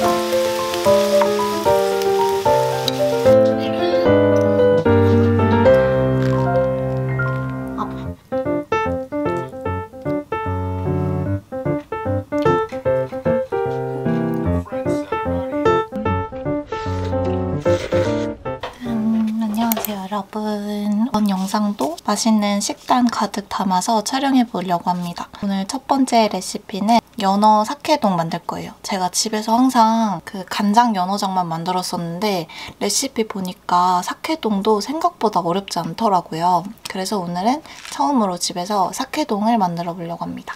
음, 여러분. 이번 영상도 맛있는 식단 가득 담아서 촬영해 보려고 합니다. 오늘 첫 번째 레시피는 연어 사케동 만들 거예요. 제가 집에서 항상 그 간장 연어장만 만들었었는데 레시피 보니까 사케동도 생각보다 어렵지 않더라고요. 그래서 오늘은 처음으로 집에서 사케동을 만들어 보려고 합니다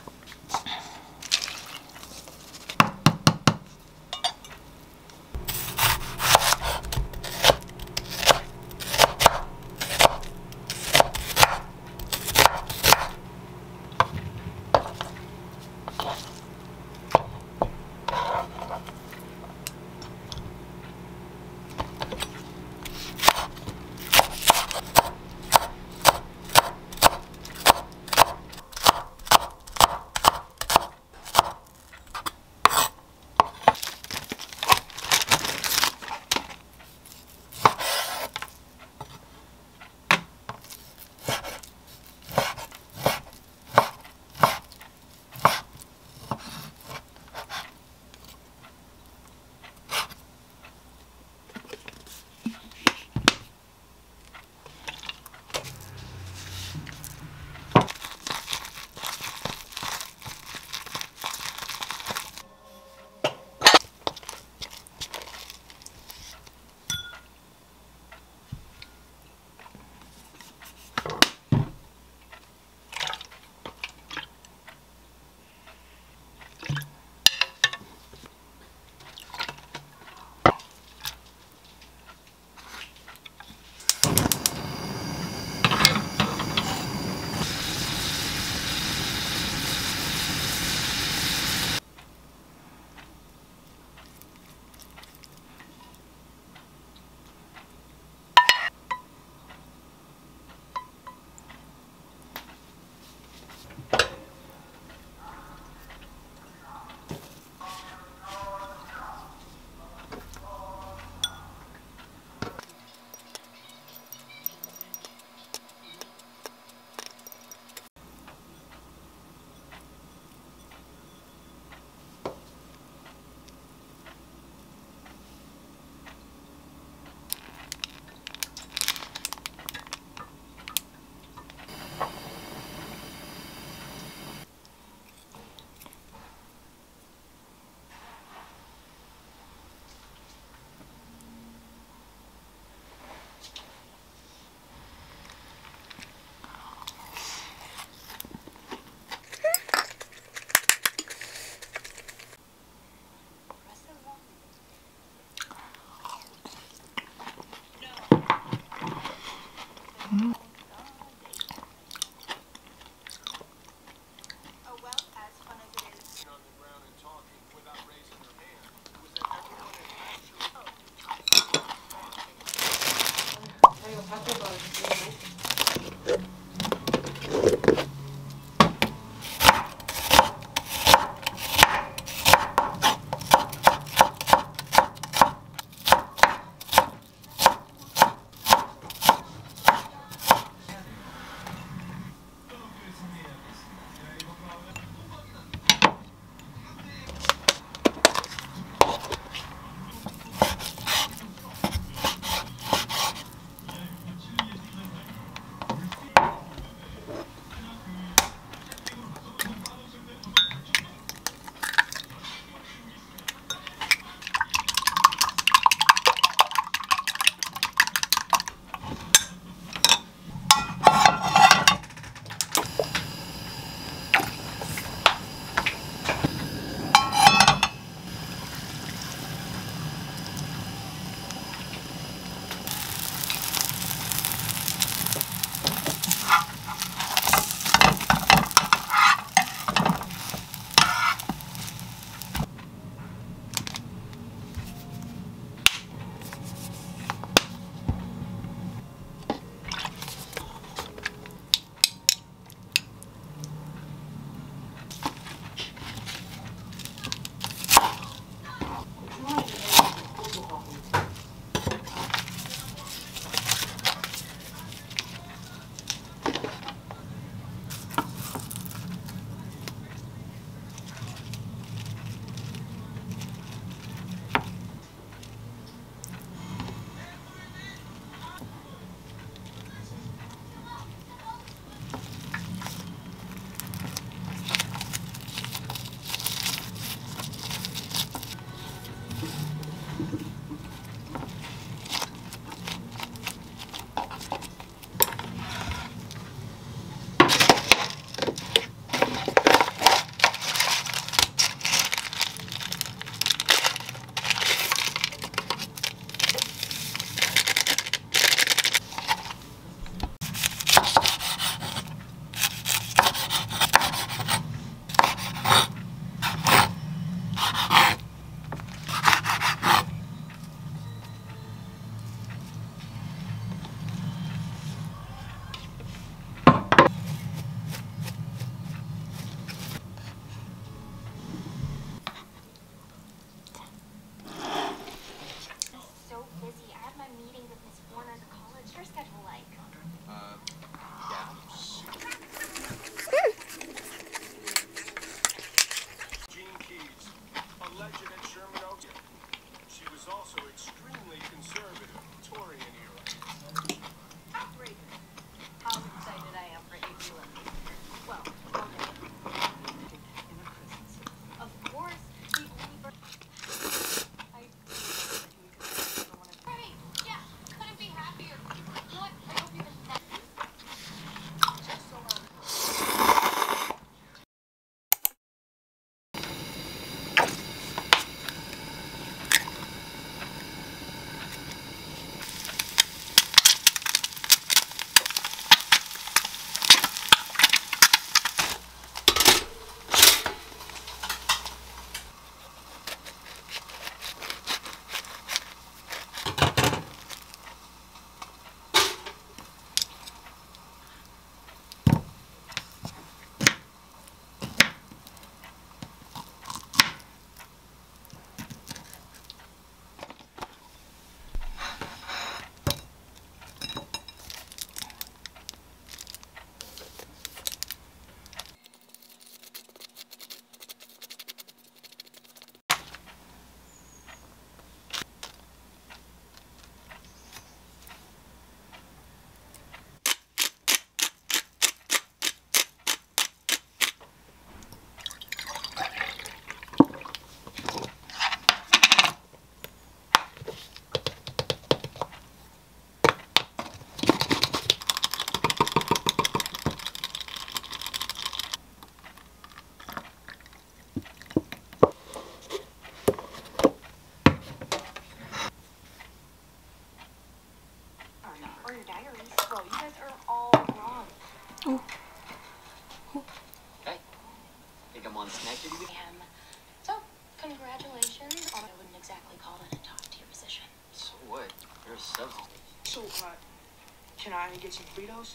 can I get some Fritos?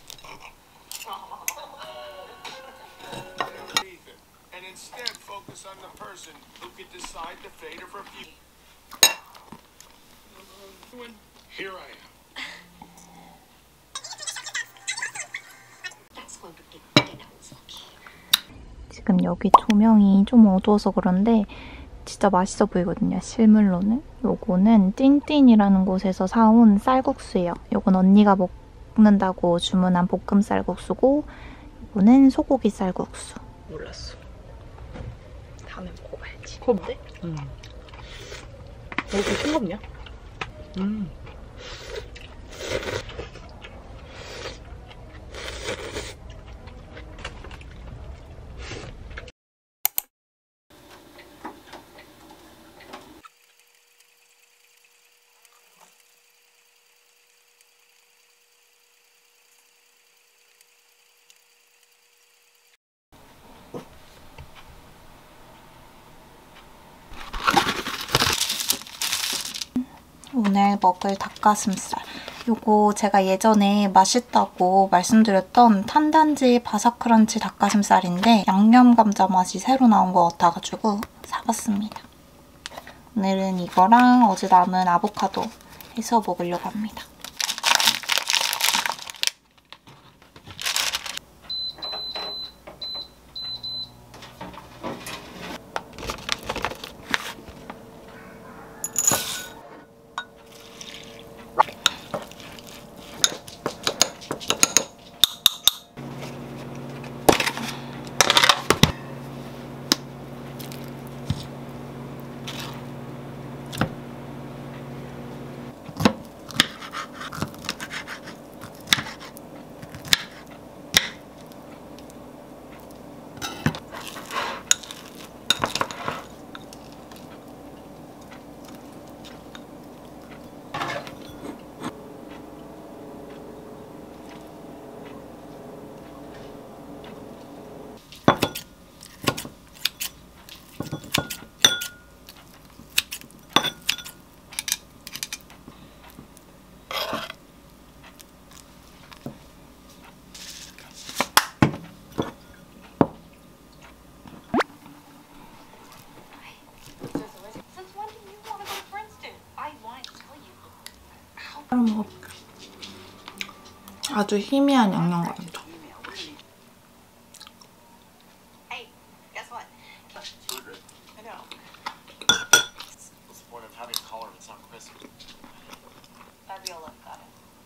And instead focus on the person who can decide the fate of her future. Here I am. 지금 여기 조명이 좀 어두워서 그런데 진짜 맛있어 보이거든요, 실물로는. 요거는 띵띵이라는 곳에서 사온 쌀국수예요. 요건 언니가 먹 는다고 주문한 볶음 쌀국수고 요거는 소고기 쌀국수. 몰랐어. 다음에 먹어봐야지. 그건데? 응. 왜 이렇게 싱겁냐? 음. 오늘 먹을 닭가슴살. 요거 제가 예전에 맛있다고 말씀드렸던 탄단지 바삭크런치 닭가슴살인데 양념 감자 맛이 새로 나온 것 같아가지고 사봤습니다. 오늘은 이거랑 어제 남은 아보카도 해서 먹으려고 합니다. 아주 희미한.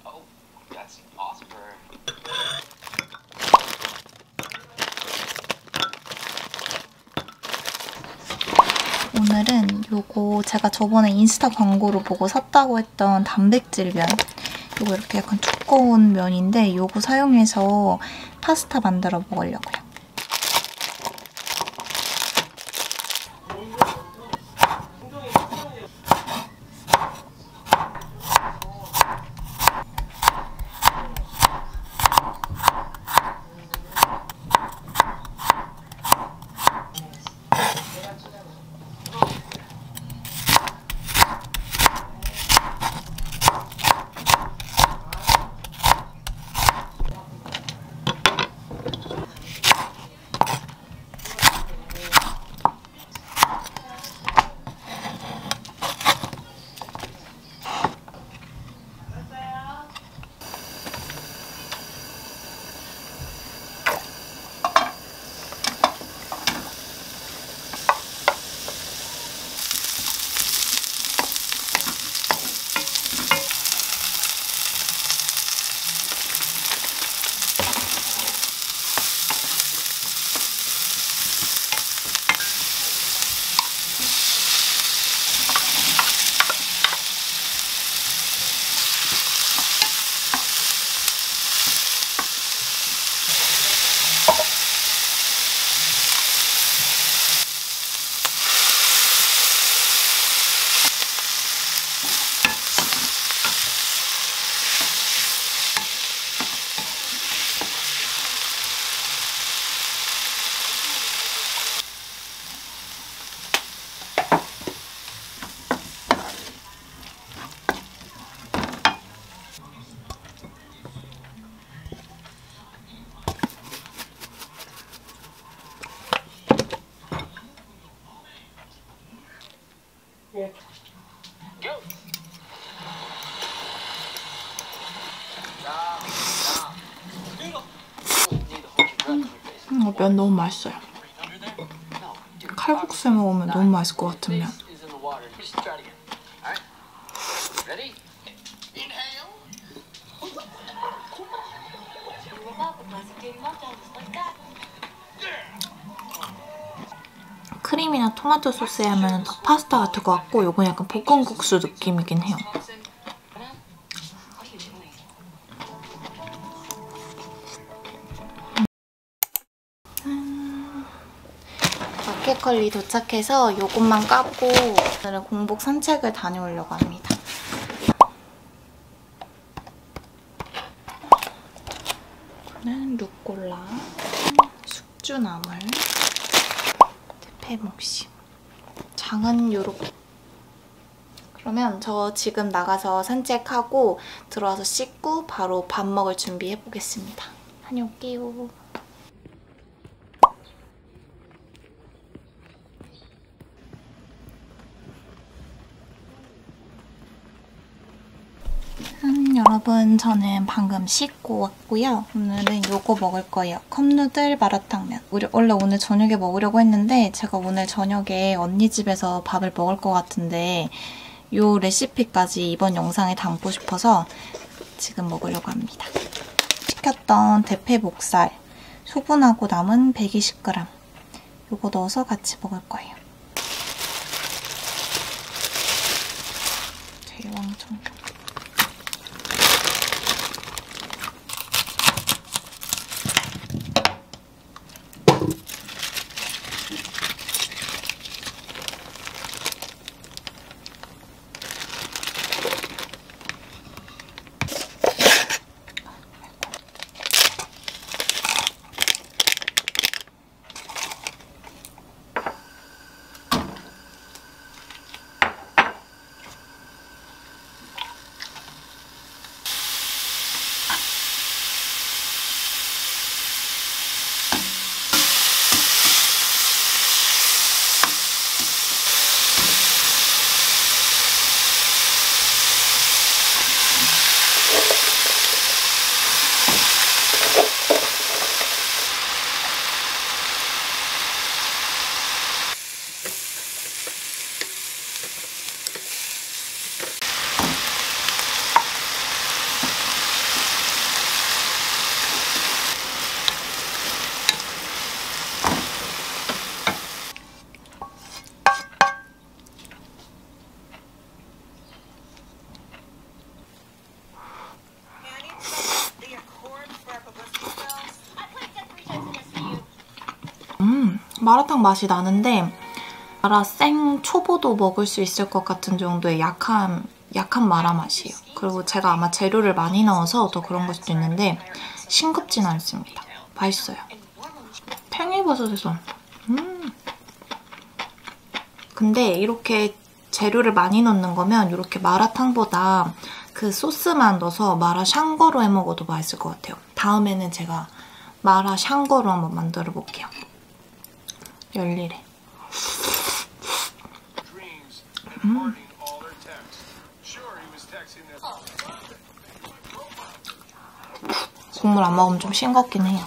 Oh, that's Oscar. 오늘은 요거 제가 저번에 인스타 광고로 보고 샀다고 했던 단백질 면 요거 이렇게 약간 두꺼운 면인데 요거 사용해서 파스타 만들어 먹으려고요. 너무 맛있어요. 칼국수 먹으면 너무 맛있을 것 같은 면. 크림이나 토마토 소스에 하면 더 파스타 같을 것 같고 이건 약간 볶음국수 느낌이긴 해요. 마켓컬리 도착해서 요것만 까고 오늘은 공복 산책을 다녀오려고 합니다. 이거는 루꼴라, 숙주나물, 대패목심, 장은 요렇게 그러면 저 지금 나가서 산책하고 들어와서 씻고 바로 밥 먹을 준비해 보겠습니다. 다녀올게요. 음, 여러분 저는 방금 씻고 왔고요. 오늘은 요거 먹을 거예요. 컵누들 마라탕면. 원래 오늘 저녁에 먹으려고 했는데 제가 오늘 저녁에 언니 집에서 밥을 먹을 것 같은데 요 레시피까지 이번 영상에 담고 싶어서 지금 먹으려고 합니다. 시켰던 대패 목살, 소분하고 남은 120g 요거 넣어서 같이 먹을 거예요. 대왕청경 음, 마라탕 맛이 나는데 마라 생 초보도 먹을 수 있을 것 같은 정도의 약한 약한 마라 맛이에요. 그리고 제가 아마 재료를 많이 넣어서 더 그런 걸 수도 있는데 싱겁진 않습니다. 맛있어요. 팽이버섯에서 음. 근데 이렇게 재료를 많이 넣는 거면 이렇게 마라탕보다 그 소스만 넣어서 마라 샹궈로 해 먹어도 맛있을 것 같아요. 다음에는 제가 마라 샹궈로 한번 만들어 볼게요. 열일해. this. 국물 안 먹으면 좀 싱겁긴 해요.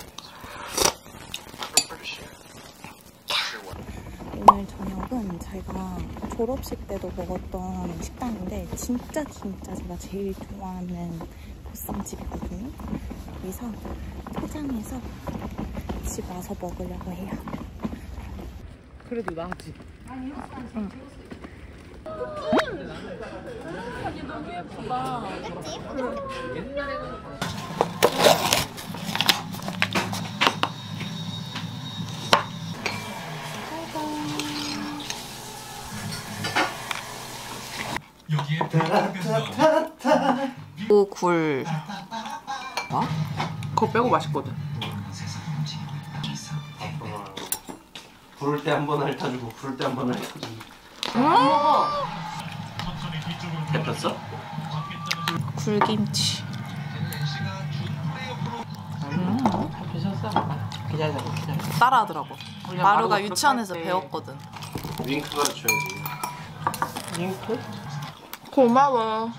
오늘 저녁은 제가 졸업식 때도 먹었던 식당인데 진짜 진짜 제가 제일 좋아하는 보쌈집이거든요. 여기서 포장해서 집 와서 먹으려고 해요. 그래도 나지. 그 굴. 그거 빼고 맛있거든. 부를 때 한 번 핥아주고 부를 때 한 번 핥아주고 뱉었어? 굴김치. 기다려, 기다려. 따라하더라고. 마루가 마루가 유치원에서 그렇게 할 때- 배웠거든. 윙크 가르쳐야지 링크? 고마워.